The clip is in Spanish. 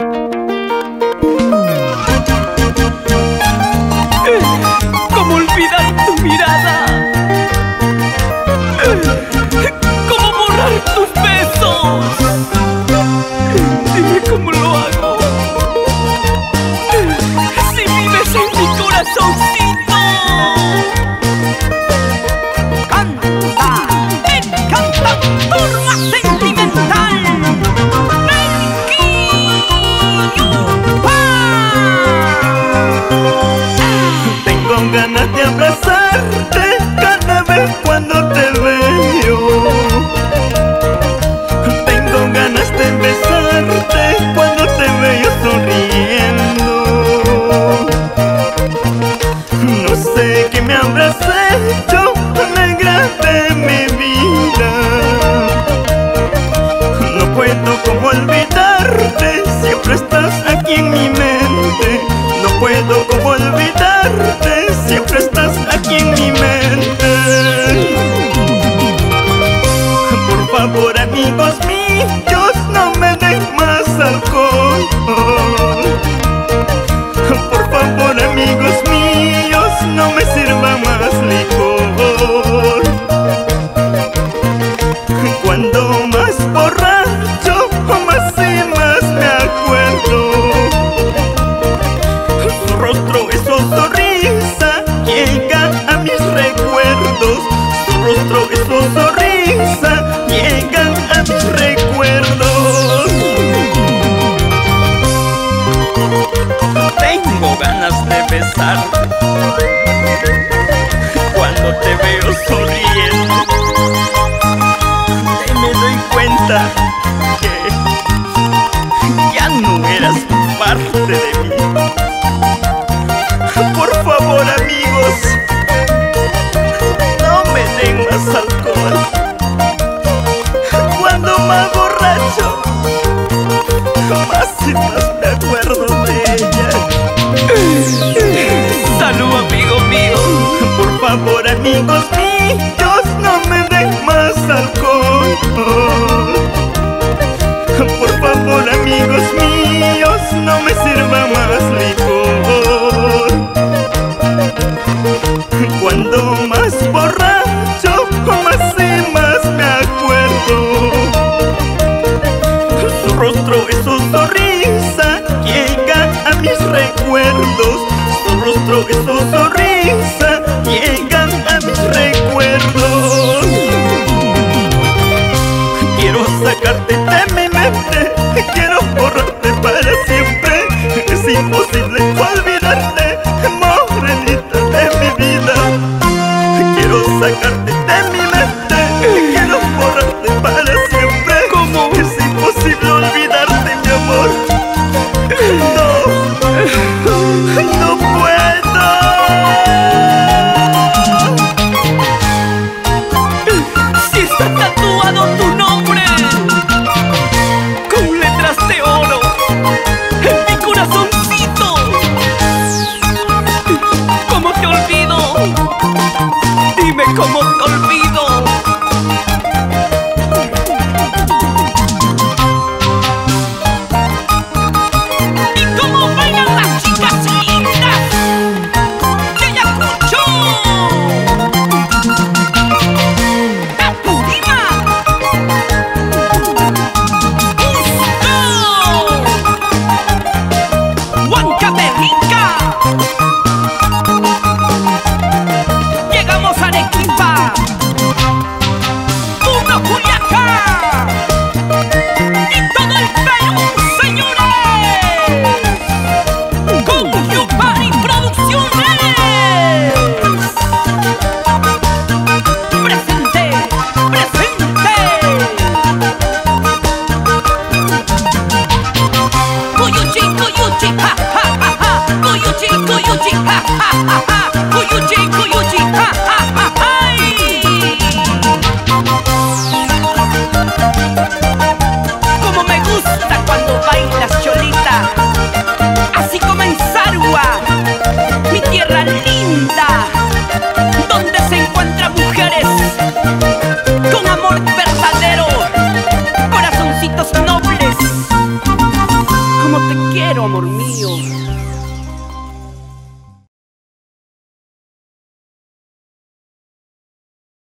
Música ganas de abrazarte cada vez cuando te veo. Tengo ganas de besarte cuando te veo sonriendo. No sé qué me abrazar. por favor, amigos míos no me den más alcohol. Por favor amigos míos no me sirva más licor. mal borracho Más y más me acuerdo de ella. Salud amigo mío. Por favor amigos míos No me den más alcohol. tierra linda, donde se encuentran mujeres con amor verdadero, corazoncitos nobles. Como te quiero, amor mío.